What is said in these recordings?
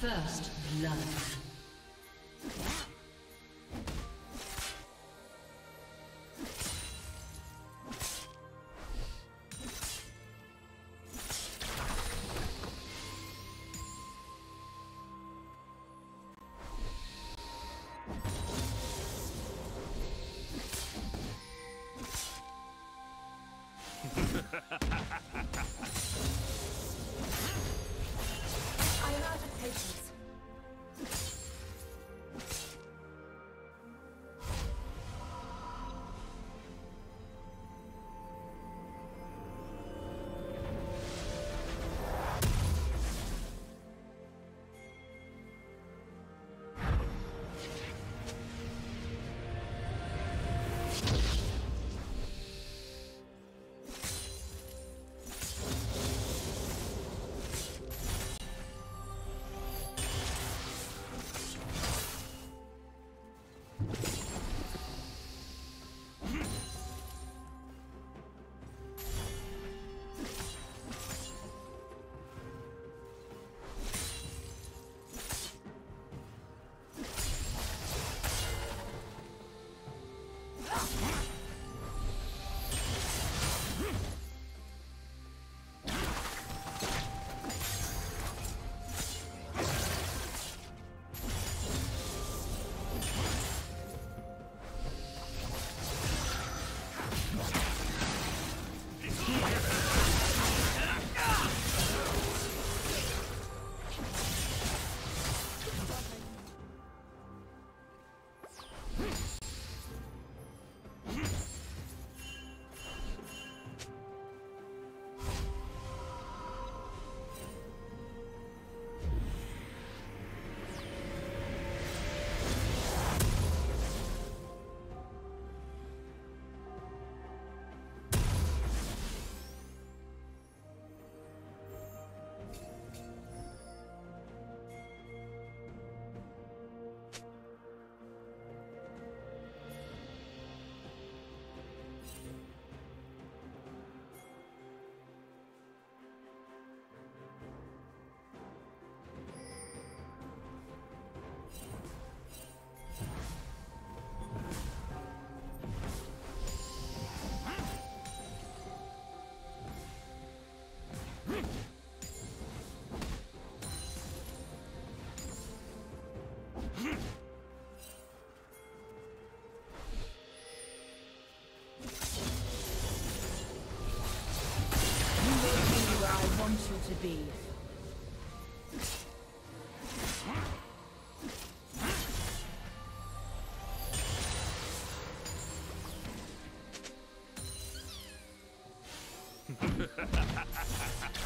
First blood. Want you to be. Did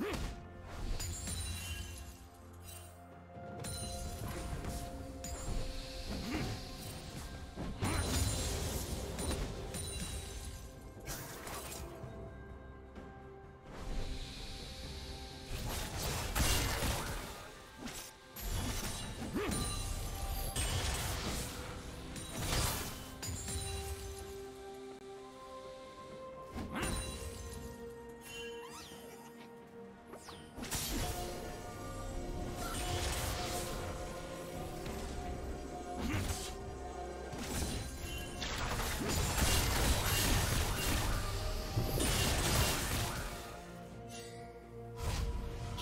Huh?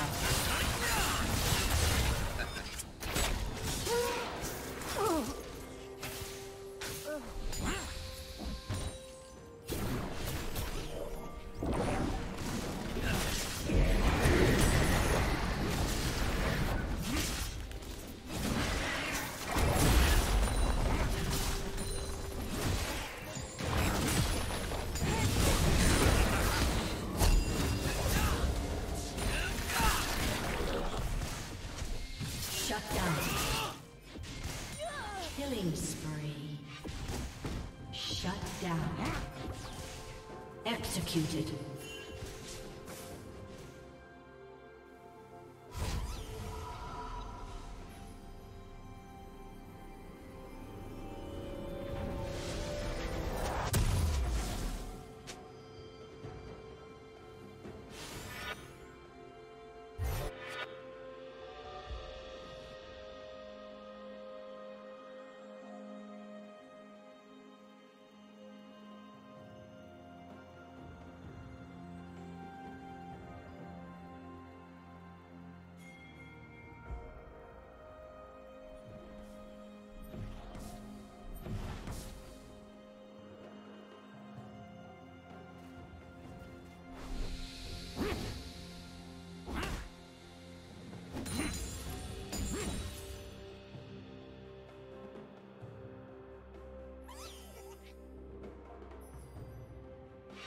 Shut down. Executed.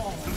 Fall.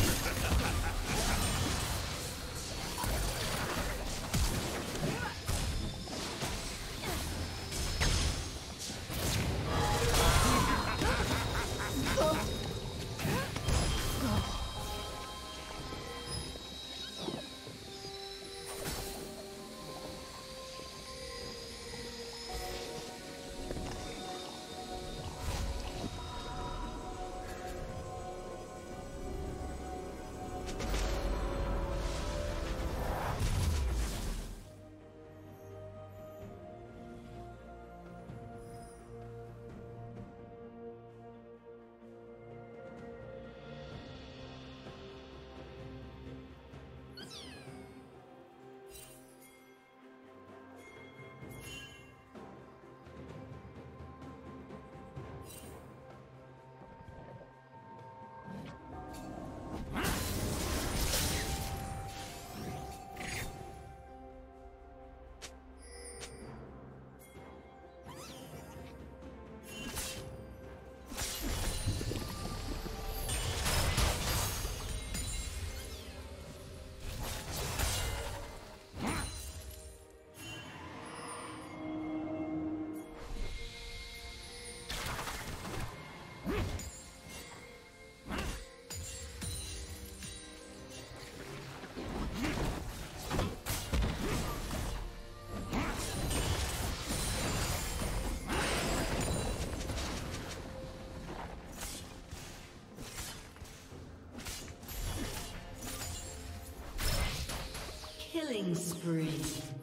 Killing spree.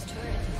Team's turret has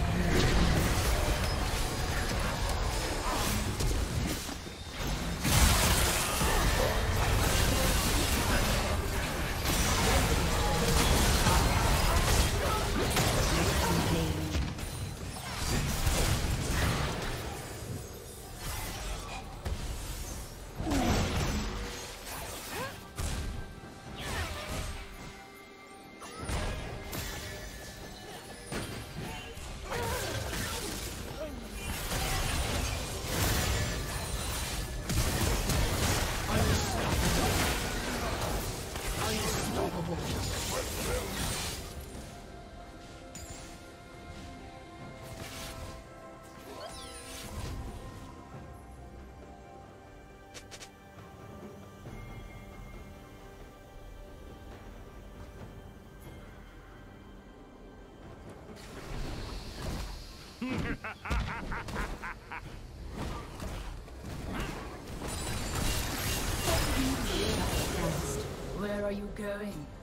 ven.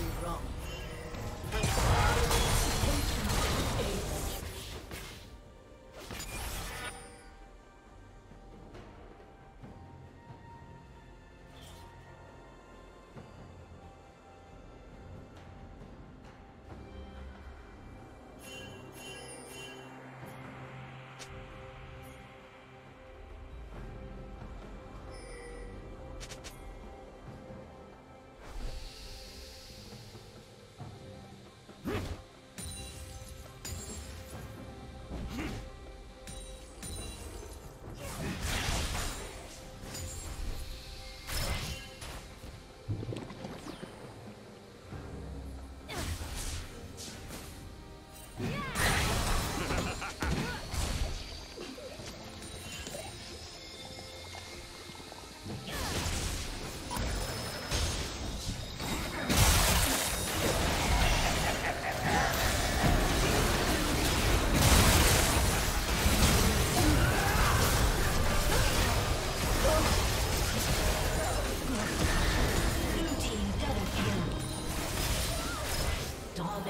You going?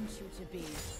Want you to be.